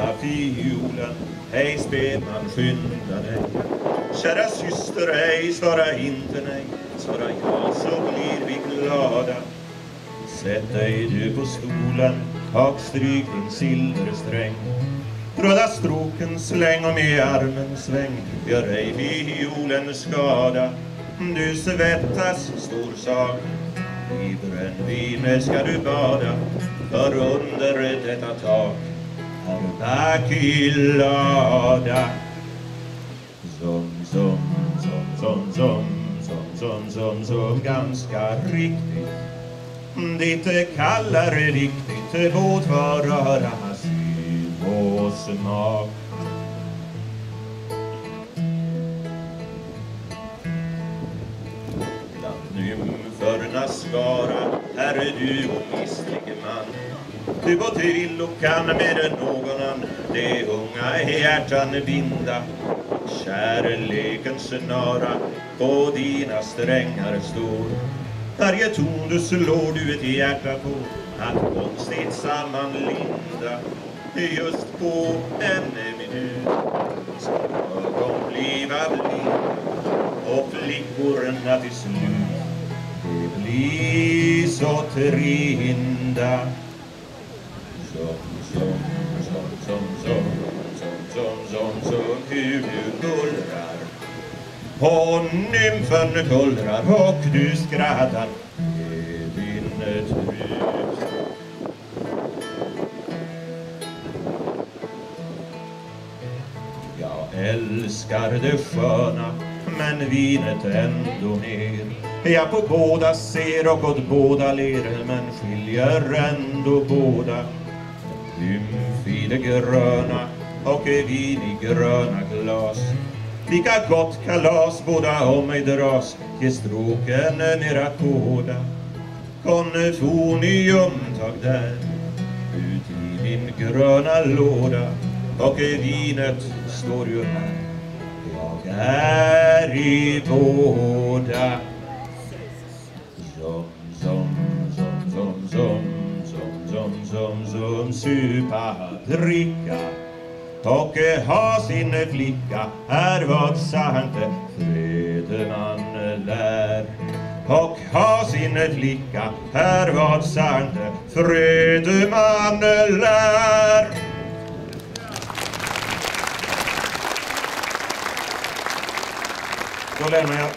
sista fiolen Hej spelman, skynda dig. Kära syster, ej svara inte nej Svara ja så blir vi glada. Sätt dig du på stolen och stryk din silversträng. Röda stroken släng och med armen sväng Gör ej fiolen skada. Du svettas, stor sak I brännvin ska du bada För under detta tak. Har backyllada Som, som, som, som, som, som, som, som, som Ganska riktigt. Ditt kallare riktigt båt var röra syn och smak Bland nymfernas skara är du omistlig man Du går till kan med någon annan. Det unga hjärtan binda. Kärlekens snara på dina strängar står. Varje ton du slår du ett hjärta på. Att konstigt sammanlinda. Just på en minut ska ögon bliva blind och flickorna till slut det blir så trinda som, som, som, som, som, som, som, som, som hur gullrar och nymfen kullrar och du skrattar med din trut. Jag älskar det sköna men vinet ändå mer. Jag på båda ser och åt båda ler men skiljer ändå båda. Lymf i det gröna och vin i gröna glas. Lika gott kalas båda om mig dras Till stråken nera kåda Konfonium tag där Ut i min gröna låda. Och vinet står ju här. Jag är i båda. Som, som, som, som, som, som, som, som, som, supa, dricka och ha sin flicka är vad sant Fredeman lär. Och ha sin flicka är vad sant Fredeman lär. problema